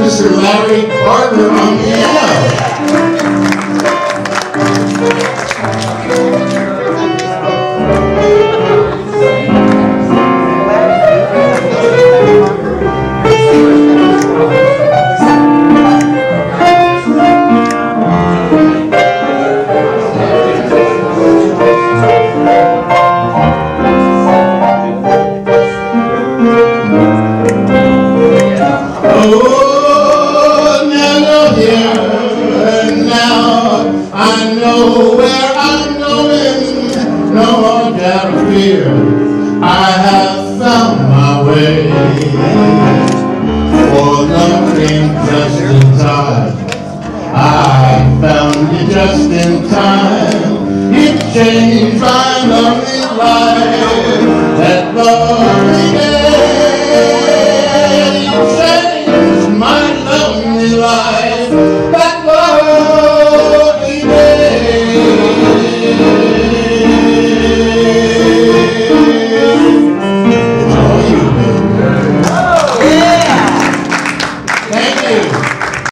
Mr. Larry Parker no doubt of fear, I have found my way. For nothing just in time, I found you just in time. It changed.